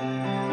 Música